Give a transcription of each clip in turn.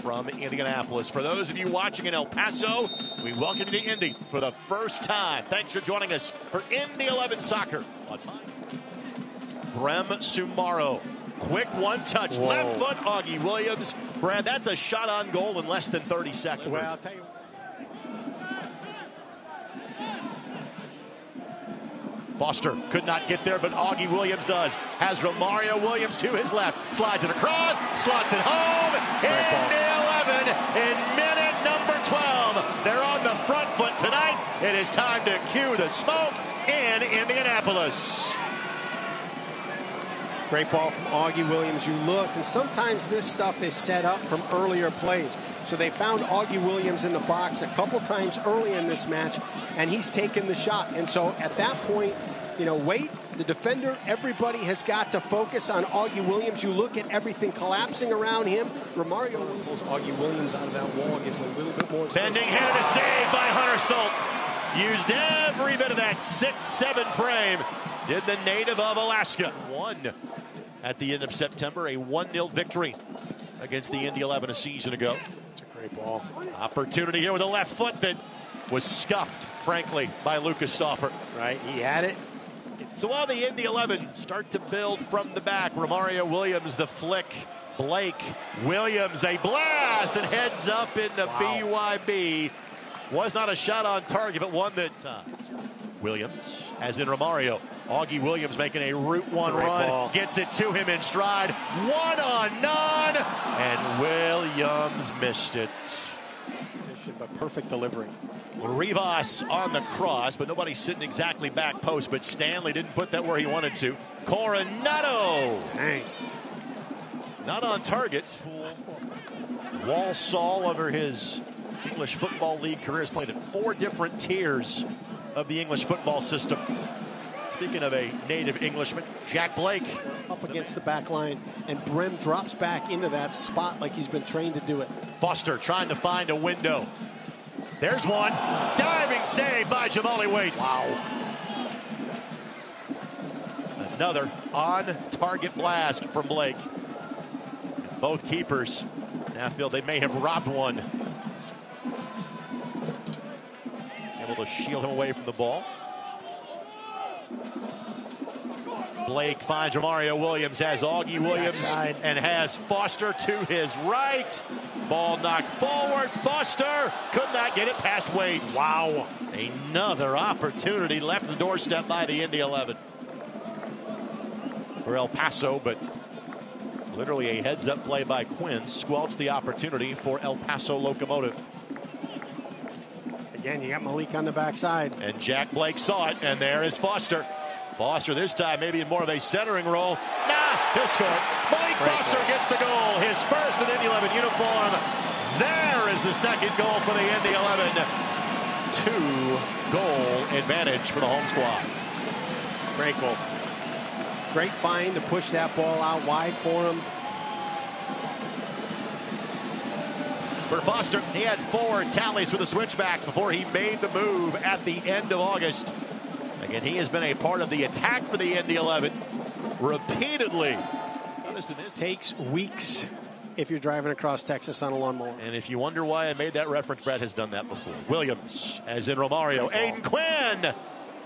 from Indianapolis. For those of you watching in El Paso, we welcome you to Indy for the first time. Thanks for joining us for Indy 11 Soccer Brem Sumaro. Quick one touch, Whoa. left foot, Augie Williams. Brad, that's a shot on goal in less than 30 seconds. Well, I'll tell you. Foster could not get there, but Augie Williams does. Has Romario Williams to his left. Slides it across, slots it home. In minute number 12. They're on the front foot tonight. It is time to cue the smoke in Indianapolis. Great ball from Augie Williams. You look, and sometimes this stuff is set up from earlier plays. So they found Augie Williams in the box a couple times early in this match, and he's taken the shot. And so at that point, you know, wait, the defender, everybody has got to focus on Augie Williams. You look at everything collapsing around him. Romario pulls Augie Williams out of that wall, gives a little bit more. Bending here to save by Hunter Sulte. Used every bit of that 6-7 frame. Did the native of Alaska. Won at the end of September, a 1-0 victory against the Indy 11 a season ago. It's a great ball. Opportunity here with a left foot that was scuffed, frankly, by Lucas Stauffer. Right, he had it. So while the Indy 11 start to build from the back, Romario Williams, the flick, Blake Williams, a blast and heads up into Wow. BYB. Was not a shot on target, but one that uh, Williams, as in Romario, Augie Williams making a Route 1 Great run, ball. gets it to him in stride, one on none, and Williams missed it. Position, but perfect delivery. Rivas on the cross, but nobody sitting exactly back post. But Stanley didn't put that where he wanted to. Coronado Dang. not on target. Walsall over his English Football League career has played at four different tiers of the English football system. Speaking of a native Englishman, Jack Blake up against the back line, and Brim drops back into that spot like he's been trained to do it. Foster trying to find a window. There's one. Diving save by Jahmali Waite. Wow. Another on target blast from Blake. Both keepers now feel they may have robbed one. Able to shield him away from the ball. Blake finds Romario Williams, has Augie Williams, and has Foster to his right. Ball knocked forward. Foster could not get it past Waite. Wow. Another opportunity left the doorstep by the Indy 11 for El Paso, but literally a heads up play by Quinn squelched the opportunity for El Paso Locomotive. Again, you got Maalique on the backside. And Jack Blake saw it, and there is Foster. Foster this time maybe in more of a centering role. Nah, he'll score. Mike Great Foster goal. gets the goal, his first in Indy 11 uniform. There is the second goal for the Indy 11. Two goal advantage for the home squad. Great goal. Great find to push that ball out wide for him. For Foster, he had four tallies for the switchbacks before he made the move at the end of August. Again, he has been a part of the attack for the Indy 11 repeatedly. This- Takes weeks if you're driving across Texas on a lawnmower. And if you wonder why I made that reference, Brad has done that before. Williams, as in Romario. Aodhan Quinn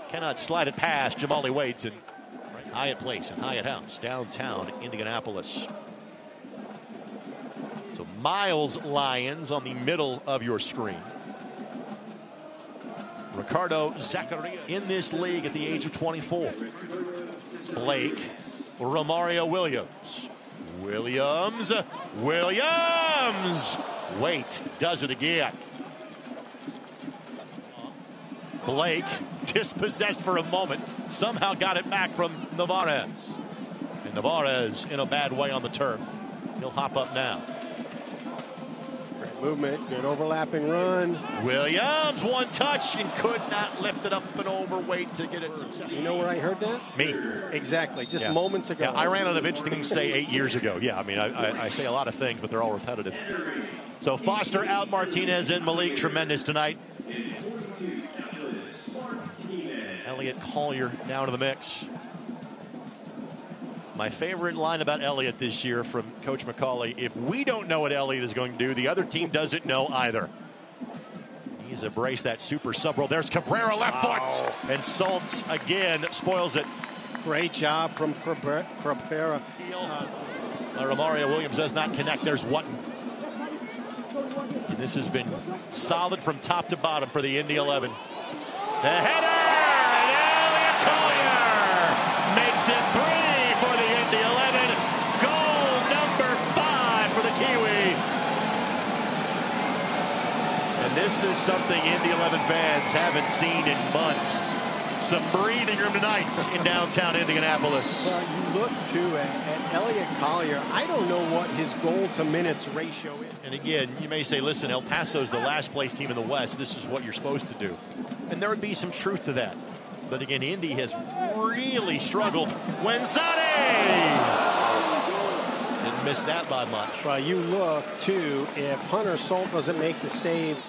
cannot slide it past Jahmali Waite in Hyatt Place and Hyatt House, downtown Indianapolis. So Miles Lions on the middle of your screen. Ricardo Zacharia in this league at the age of 24. Blake, Romario Williams. Williams, Williams. Wait, does it again. Blake dispossessed for a moment, somehow got it back from Navarez. And Navarez in a bad way on the turf. He'll hop up now. Movement, good overlapping run. Williams, one touch and could not lift it up and overweight to get it successful. You know where I heard that? Me. Exactly, just Yeah. moments ago. Yeah, I ran out of interesting things to say eight years ago. Yeah, I mean, I, I, I say a lot of things, but they're all repetitive. So Foster out, Martinez in, Maalique tremendous tonight. Elliot Collier down to the mix. My favorite line about Elliott this year from Coach McAuley if we don't know what Elliott is going to do, the other team doesn't know either. He's embraced that super sub roll. There's Cabrera left wow. foot. And Schultz again spoils it. Great job from Cabrera. Uh, Romario Williams does not connect. There's one. And this has been solid from top to bottom for the Indy 11. The header! And Elliott Collier And this is something Indy 11 fans haven't seen in months some breathing room tonight in downtown Indianapolis. Well, you look too at, uh, at Elliott Collier. I don't know what his goal to minutes ratio is. And again, you may say, listen, El Paso's the last place team in the West. This is what you're supposed to do. And there would be some truth to that. But again, Indy has really struggled. Guenzatti! Didn't miss that by much. Well, you look, too, if Hunter Sulte doesn't make the save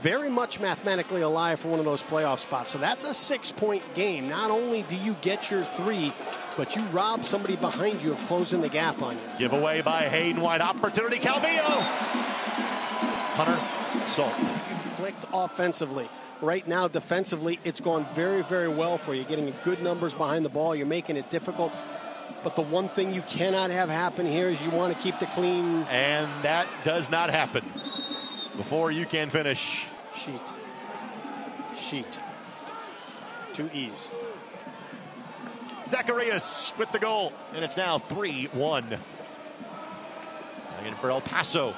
very much mathematically alive for one of those playoff spots. So that's a six point game. Not only do you get your three, but you rob somebody behind you of closing the gap on you. Giveaway by Hayden White. Opportunity, Calvillo. Hunter Sulte. clicked offensively. Right now, defensively, it's gone very, very well for you. Getting good numbers behind the ball. You're making it difficult. But the one thing you cannot have happen here is you want to keep the clean. And that does not happen before you can finish. Sheet. Sheet. Two E's. Zacharias with the goal, and it's now 3 1. And for El Paso,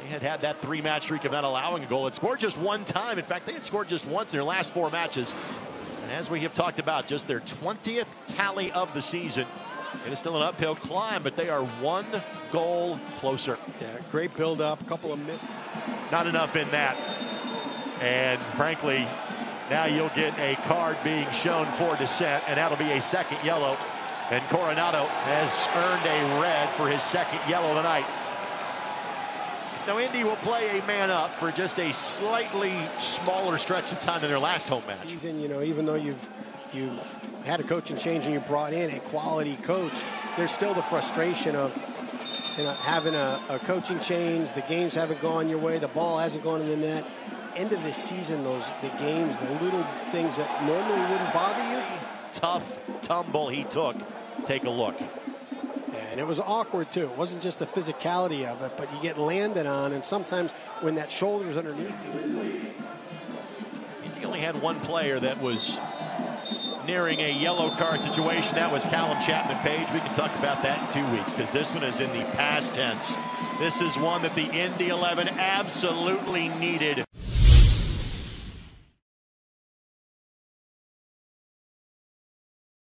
they had had that three match streak of not allowing a goal. It scored just one time. In fact, they had scored just once in their last four matches. And as we have talked about, just their 20th tally of the season. It is still an uphill climb, but they are one goal closer. Yeah, great build up, a couple of missed. Not enough in that. And frankly, now you'll get a card being shown for dissent, and that'll be a second yellow. And Coronado has earned a red for his second yellow tonight. Now Indy will play a man up for just a slightly smaller stretch of time than their last home match. Season, you know, even though you've you've had a coaching change and you brought in a quality coach, there's still the frustration of you know having a, a coaching change. The games haven't gone your way. The ball hasn't gone in the net end of the season, those the games, the little things that normally wouldn't bother you. Tough tumble he took. Take a look. And it was awkward too. It wasn't just the physicality of it, but you get landed on, and sometimes when that shoulder's underneath you. He only had one player that was nearing a yellow card situation. That was Callum Chapman Page. We can talk about that in two weeks because this one is in the past tense. This is one that the Indy 11 absolutely needed.